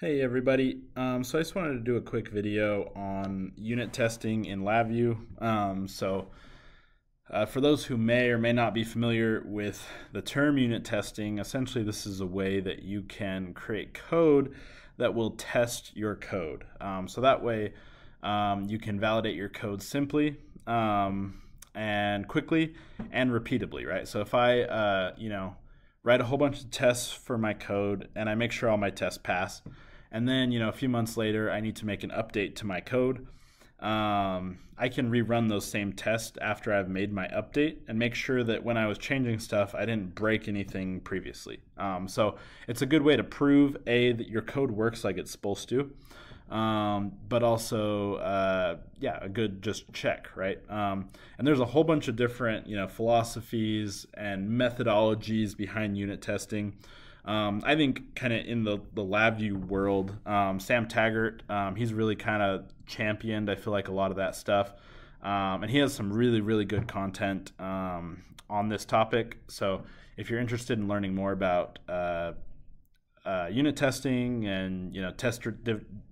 Hey everybody, um, so I just wanted to do a quick video on unit testing in LabVIEW. Um, so uh, for those who may or may not be familiar with the term unit testing, essentially this is a way that you can create code that will test your code. Um, so that way um, you can validate your code simply um, and quickly and repeatably, right? So if I, uh, you know, write a whole bunch of tests for my code and I make sure all my tests pass, and then you know a few months later i need to make an update to my code. Um, i can rerun those same tests after i've made my update and make sure that when i was changing stuff i didn't break anything previously. Um, so it's a good way to prove a that your code works like it's supposed to um, but also uh, yeah a good just check right? Um, and there's a whole bunch of different you know philosophies and methodologies behind unit testing um, I think kind of in the the LabVIEW world, um, Sam Taggart, um, he's really kind of championed. I feel like a lot of that stuff, um, and he has some really really good content um, on this topic. So if you're interested in learning more about uh, uh, unit testing and you know test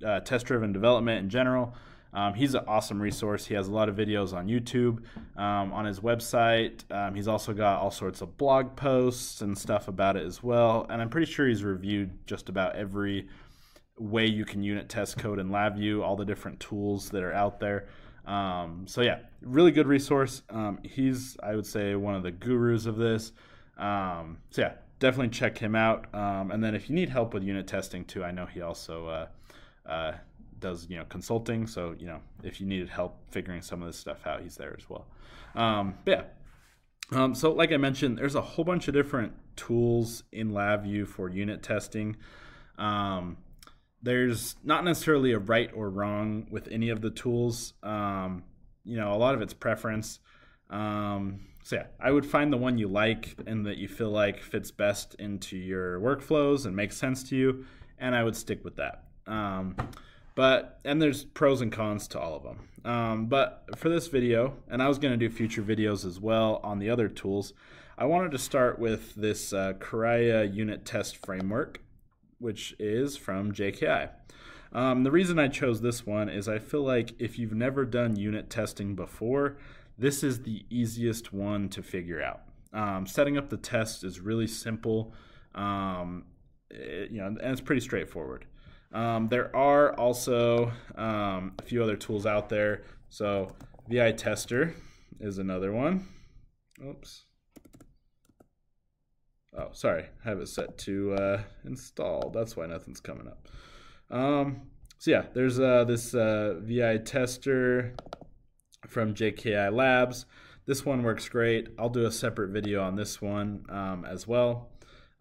uh, test driven development in general, um, he's an awesome resource. He has a lot of videos on YouTube, um, on his website. Um, he's also got all sorts of blog posts and stuff about it as well. And I'm pretty sure he's reviewed just about every way you can unit test code in LabVIEW, all the different tools that are out there. Um, so yeah, really good resource. Um, he's, I would say, one of the gurus of this. Um, so yeah, definitely check him out. and then if you need help with unit testing too, I know he also uh, uh, does you know consulting. So you know if you needed help figuring some of this stuff out, he's there as well. Um, yeah. Um, so like I mentioned, there's a whole bunch of different tools in LabVIEW for unit testing. Um, there's not necessarily a right or wrong with any of the tools. Um, you know, a lot of it's preference. Um, so yeah, I would find the one you like and that you feel like fits best into your workflows and makes sense to you, and I would stick with that. Um, but and there's pros and cons to all of them. Um, but for this video, and I was going to do future videos as well on the other tools, I wanted to start with this uh, Caraya unit test framework, which is from JKI. Um, the reason I chose this one is I feel like if you've never done unit testing before, this is the easiest one to figure out. Um, setting up the test is really simple, um, it, you know, and it's pretty straightforward. Um, there are also um, a few other tools out there. So VI Tester is another one. Oops. Oh, sorry. I have it set to uh, install. That's why nothing's coming up. Um, so yeah, there's uh, this uh, VI Tester from JKI Labs. This one works great. I'll do a separate video on this one um, as well.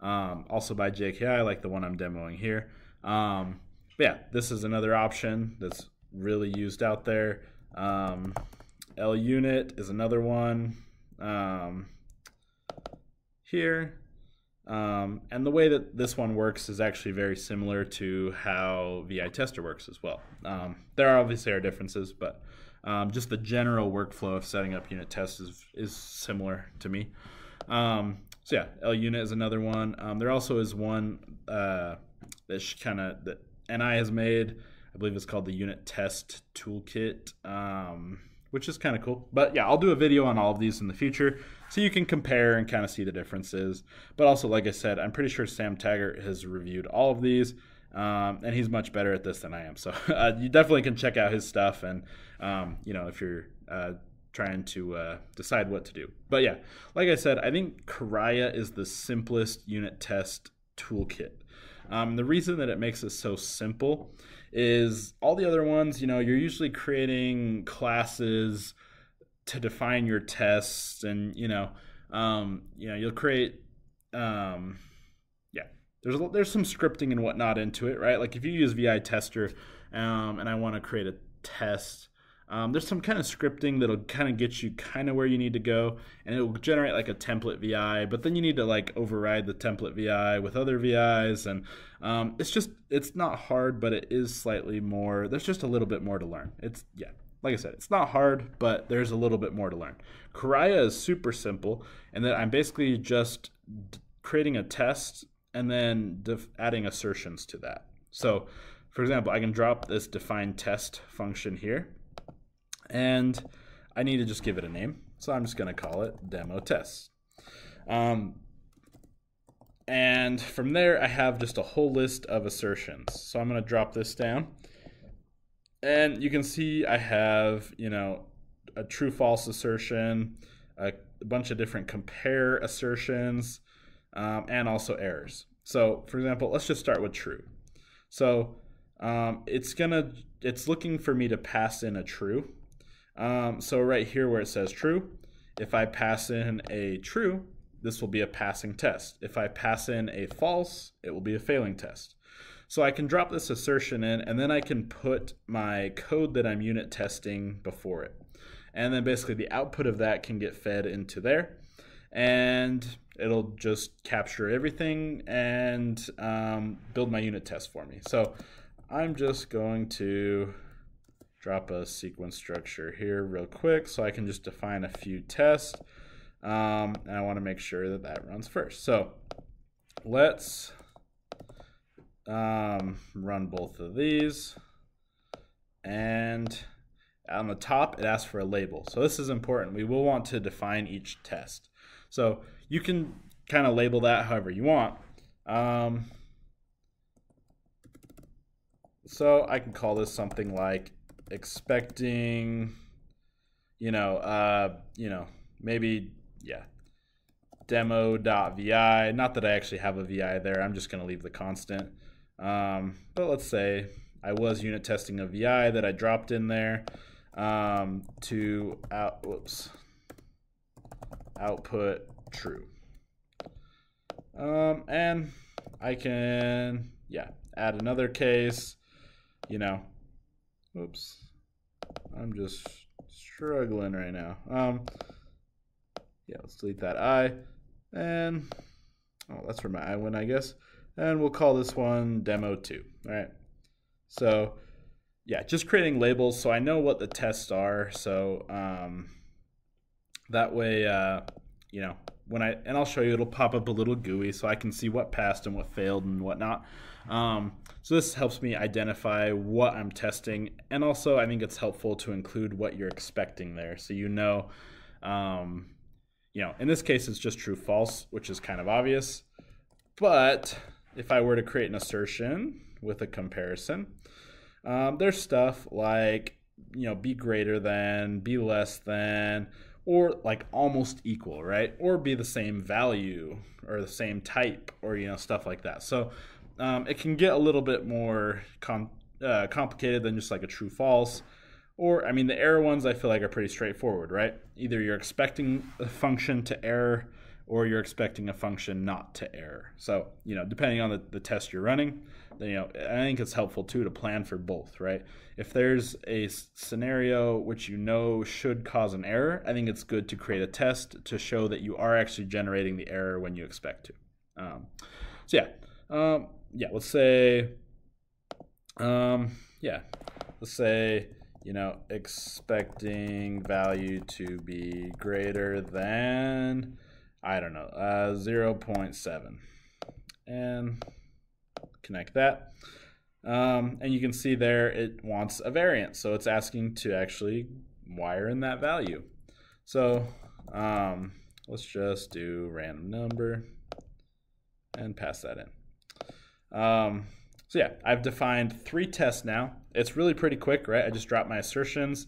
Um, also by JKI, like the one I'm demoing here. Um, yeah, this is another option that's really used out there. Um, L unit is another one um, here. Um, and the way that this one works is actually very similar to how VI Tester works as well. Um, there are obviously are differences, but um, just the general workflow of setting up unit tests is, is similar to me. Um, so yeah, L unit is another one. There also is one uh, that kind of that NI has made. I believe it's called the Unit Test Toolkit, um, which is kind of cool. But yeah, I'll do a video on all of these in the future so you can compare and kind of see the differences. But also, like I said, I'm pretty sure Sam Taggart has reviewed all of these. Um, and he's much better at this than I am. So uh, you definitely can check out his stuff, and um, you know if you're uh, trying to uh, decide what to do. But yeah, like I said, I think Caraya is the simplest unit test toolkit. Um, the reason that it makes it so simple is all the other ones, you know, you're usually creating classes to define your tests, and you know, um, you know, you'll create, um, yeah, there's a, there's some scripting and whatnot into it, right? Like if you use VI Tester, um, and I want to create a test um, there's some kind of scripting that'll kind of get you kind of where you need to go, and it will generate like a template VI. But then you need to like override the template VI with other VIs, and um, it's just it's not hard, but it is slightly more. There's just a little bit more to learn. It's yeah, like I said, it's not hard, but there's a little bit more to learn. Caraya is super simple, and that I'm basically just creating a test and then adding assertions to that. So, for example, I can drop this define test function here, and I need to just give it a name. So I'm just going to call it demo test. Um, and from there, I have just a whole list of assertions. So I'm going to drop this down. And you can see I have, you know, a true false assertion, a, bunch of different compare assertions, um, and also errors. So for example, let's just start with true. So um, it's gonna, it's looking for me to pass in a true. Um, so right here where it says true, if I pass in a true, this will be a passing test. If I pass in a false, it will be a failing test. So I can drop this assertion in and then I can put my code that I'm unit testing before it. And then basically the output of that can get fed into there and it'll just capture everything and um, build my unit test for me. So I'm just going to drop a sequence structure here real quick so I can just define a few tests. Um, and I want to make sure that that runs first. So let's um, run both of these. And on the top, it asks for a label. So this is important. We will want to define each test. So you can kind of label that however you want. Um, so I can call this something like expecting, you know, uh, you know, maybe, yeah, demo.vi. Not that I actually have a VI there. I'm just going to leave the constant. Um, but let's say I was unit testing a VI that I dropped in there um, to out, whoops, output true. Um, and I can, yeah, add another case, you know, oops, I'm just struggling right now. Um, yeah, let's delete that I, and, oh, that's where my I went, I guess. And we'll call this one demo 2, all right? So, yeah, just creating labels so I know what the tests are. So, um, that way, uh, you know, when I and I'll show you, it'll pop up a little GUI so I can see what passed and what failed and whatnot. Um, so this helps me identify what I'm testing, and also I think it's helpful to include what you're expecting there, so you know. Um, you know, in this case, it's just true false, which is kind of obvious. But if I were to create an assertion with a comparison, um, there's stuff like you know be greater than, be less than, or like almost equal, right? Or be the same value or the same type or you know stuff like that. So um, it can get a little bit more com- uh, complicated than just like a true false. Or I mean the error ones I feel like are pretty straightforward, right? Either you're expecting a function to error or you're expecting a function not to error. So, you know, depending on the, the test you're running, then, you know, I think it's helpful too to plan for both, right? If there's a scenario which you know should cause an error, I think it's good to create a test to show that you are actually generating the error when you expect to. Um, so yeah, um, yeah, let's say, um, yeah, let's say, you know, expecting value to be greater than, I don't know, uh, 0.7. And connect that. Um, and you can see there it wants a variance. So it's asking to actually wire in that value. So um, let's just do random number and pass that in. Um, so yeah, I've defined three tests now. It's really pretty quick, right? I just drop my assertions.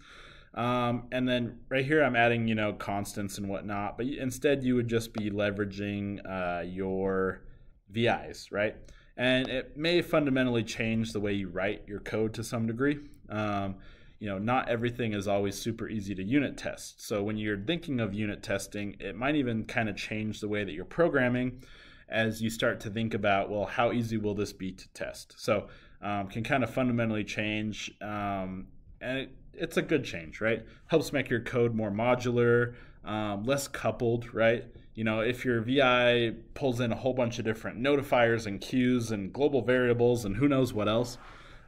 Um, and then right here, I'm adding, you know, constants and whatnot. But instead, you would just be leveraging uh, your VIs, right? and it may fundamentally change the way you write your code to some degree. Um, you know, not everything is always super easy to unit test. So when you're thinking of unit testing, it might even kind of change the way that you're programming as you start to think about, well, how easy will this be to test? So um, can kind of fundamentally change, um, and it, it's a good change, right? Helps make your code more modular, um, less coupled, right? you know, if your VI pulls in a whole bunch of different notifiers and queues and global variables and who knows what else,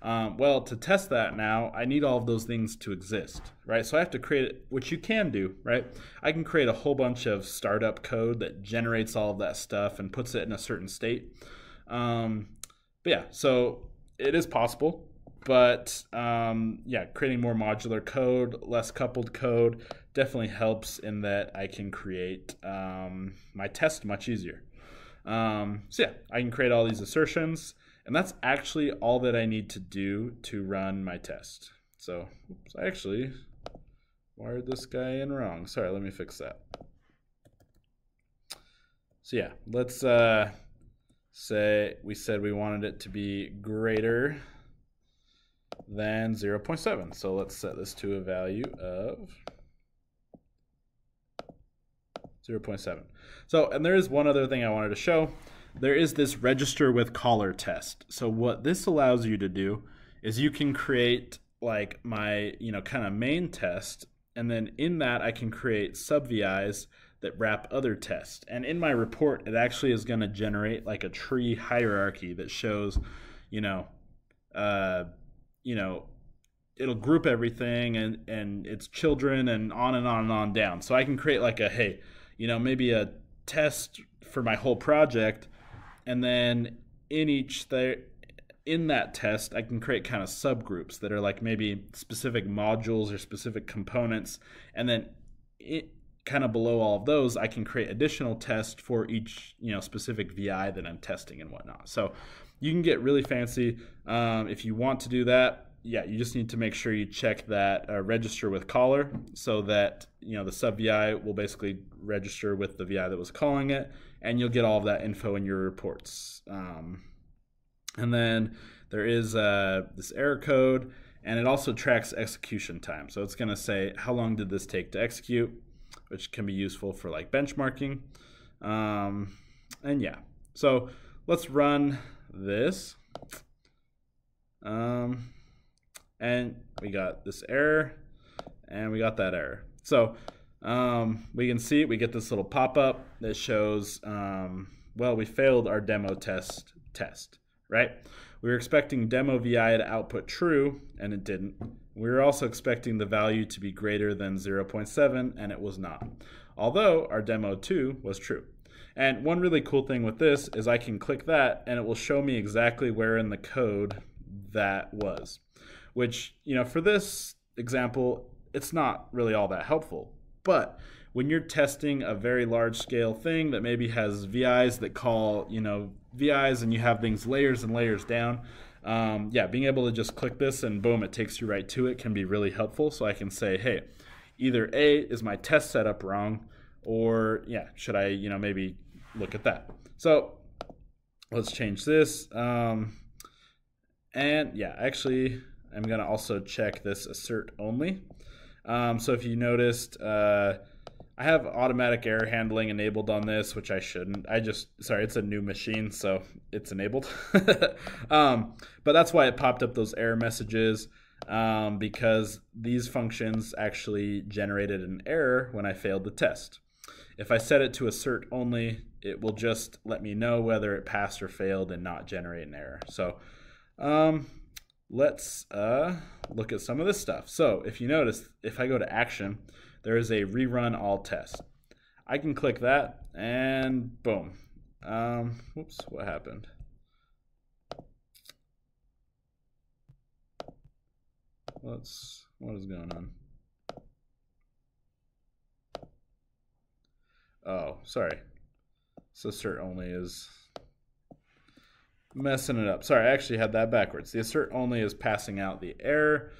um, well, to test that now, I need all of those things to exist, right? So I have to create, it which you can do, right? I can create a whole bunch of startup code that generates all of that stuff and puts it in a certain state. Um, but yeah, so it is possible, but um, yeah, creating more modular code, less coupled code, definitely helps in that I can create um, my test much easier. Um, so yeah, I can create all these assertions, and that's actually all that I need to do to run my test. So oops, I actually wired this guy in wrong. Sorry, let me fix that. So yeah, let's uh, say we said we wanted it to be greater than 0.7. So let's set this to a value of 0.7. So, and there is one other thing I wanted to show. There is this register with caller test. So what this allows you to do is you can create like my, you know, kind of main test. And then in that, I can create sub VIs that wrap other tests. And in my report, it actually is going to generate like a tree hierarchy that shows, you know, uh, you know, it'll group everything and and its children and on and on and on down. So I can create like a hey, you know, maybe a test for my whole project, and then in each there in that test, I can create kind of subgroups that are like maybe specific modules or specific components, and then it, kind of below all of those, I can create additional tests for each you know specific VI that I'm testing and whatnot. So you can get really fancy um, if you want to do that. Yeah, you just need to make sure you check that uh, register with caller so that you know the sub VI will basically register with the VI that was calling it, and you'll get all of that info in your reports. Um, and then there is uh, this error code, and it also tracks execution time. So it's going to say how long did this take to execute which can be useful for like benchmarking. Um, and yeah, so let's run this. Um, and we got this error and we got that error. So um, we can see we get this little pop-up that shows, um, well, we failed our demo test test, right? We were expecting demo VI to output true, and it didn't. We were also expecting the value to be greater than 0.7, and it was not. Although our demo 2 was true. And one really cool thing with this is I can click that, and it will show me exactly where in the code that was. Which, you know, for this example, it's not really all that helpful. But when you're testing a very large scale thing that maybe has VIs that call, you know, VIs and you have things layers and layers down, um, yeah, being able to just click this and boom, it takes you right to it can be really helpful. So I can say, hey, either A, is my test setup wrong? Or yeah, should I, you know, maybe look at that? So let's change this. Um, and yeah, actually, I'm going to also check this assert only. Um, so if you noticed, uh, I have automatic error handling enabled on this, which I shouldn't. I just, sorry, it's a new machine, so it's enabled. um, but that's why it popped up those error messages um, because these functions actually generated an error when I failed the test. If I set it to assert only, it will just let me know whether it passed or failed and not generate an error. So um, let's uh, look at some of this stuff. So if you notice, if I go to action, there is a rerun all test. I can click that and boom. Um, whoops, what happened? What's what is going on? Oh, sorry. assert only is messing it up. Sorry, I actually had that backwards. The assert only is passing out the error.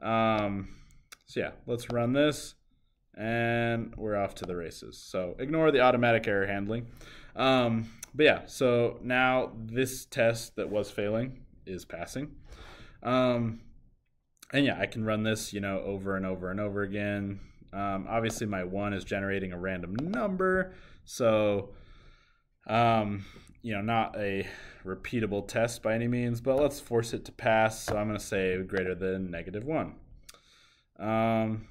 Um, so yeah, let's run this and we're off to the races. So ignore the automatic error handling. Um, but yeah, so now this test that was failing is passing. Um, and yeah, I can run this, you know, over and over and over again. Um, obviously, my one is generating a random number, so um, you know, not a repeatable test by any means, but let's force it to pass. So I'm going to say greater than negative one. Um,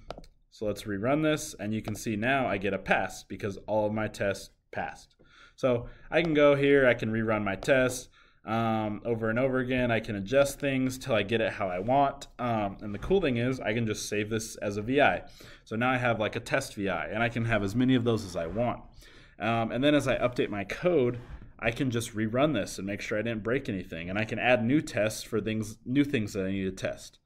so let's rerun this, and you can see now I get a pass because all of my tests passed. So I can go here, I can rerun my tests um, over and over again. I can adjust things till I get it how I want. Um, and the cool thing is I can just save this as a VI. So now I have like a test VI, and I can have as many of those as I want. Um, and then as I update my code, I can just rerun this and make sure I didn't break anything, and I can add new tests for things, new things that I need to test.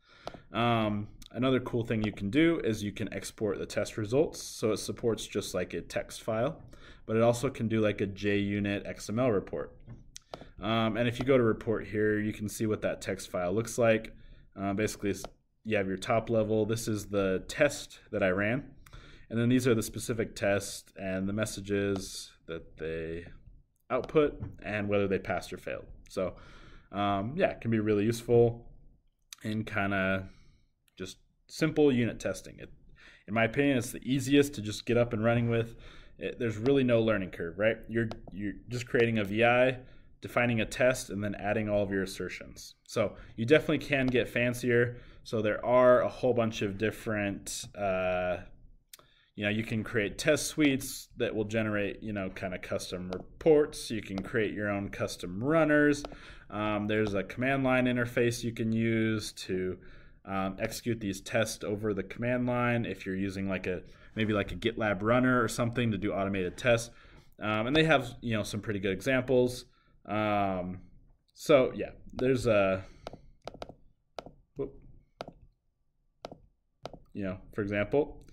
Um, another cool thing you can do is you can export the test results, so it supports just like a text file, but it also can do like a JUnit XML report. Um, and if you go to report here, you can see what that text file looks like. Uh, basically, you have your top level. This is the test that I ran. And then these are the specific tests and the messages that they output and whether they passed or failed. So, um, yeah, it can be really useful in kind of just simple unit testing. It, in my opinion, it's the easiest to just get up and running with. It, there's really no learning curve, right? You're you're just creating a VI, defining a test, and then adding all of your assertions. So you definitely can get fancier. So there are a whole bunch of different uh, you know you can create test suites that will generate you know kind of custom reports. You can create your own custom runners. Um, there's a command line interface you can use to um, execute these tests over the command line. If you're using like a maybe like a gitlab runner or something to do automated tests. Um, and they have you know some pretty good examples. Um, so yeah there's a you know for example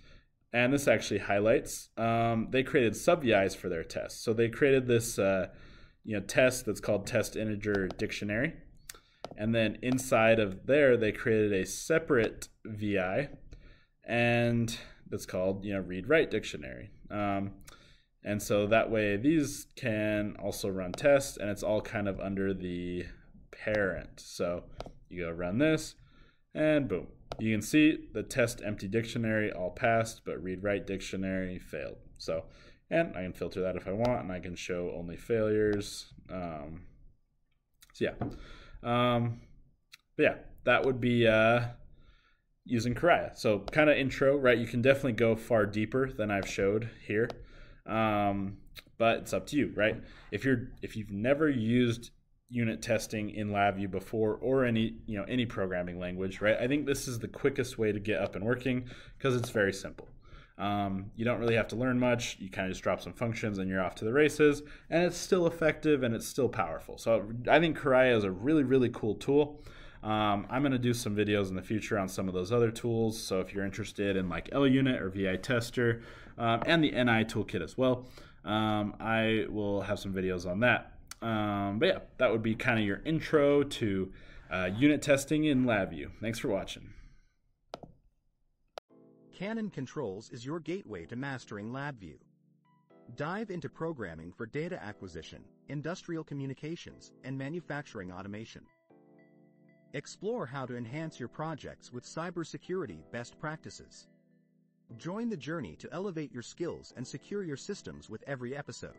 and this actually highlights um, they created sub VIs for their tests. So they created this uh, you know test that's called test integer dictionary, and then inside of there they created a separate VI, and that's called you know read write dictionary. Um, and so that way these can also run tests, and it's all kind of under the parent. So you go run this, and boom, you can see the test empty dictionary all passed, but read write dictionary failed. So, and I can filter that if I want, and I can show only failures. Um, so yeah, um, but yeah, that would be uh, using Caraya. So kind of intro, right? You can definitely go far deeper than I've showed here, um, but it's up to you, right? If you're if you've never used unit testing in LabVIEW before or any you know any programming language, right? I think this is the quickest way to get up and working because it's very simple. Um, you don't really have to learn much. You kind of just drop some functions and you're off to the races, and it's still effective and it's still powerful. So I think Caraya is a really really cool tool. Um, I'm going to do some videos in the future on some of those other tools. So if you're interested in like LUnit or VI Tester um, and the NI toolkit as well, um, I will have some videos on that. Um, but yeah, that would be kind of your intro to uh, unit testing in LabVIEW. Thanks for watching. Cannon Controls is your gateway to mastering LabVIEW. Dive into programming for data acquisition, industrial communications, and manufacturing automation. Explore how to enhance your projects with cybersecurity best practices. Join the journey to elevate your skills and secure your systems with every episode.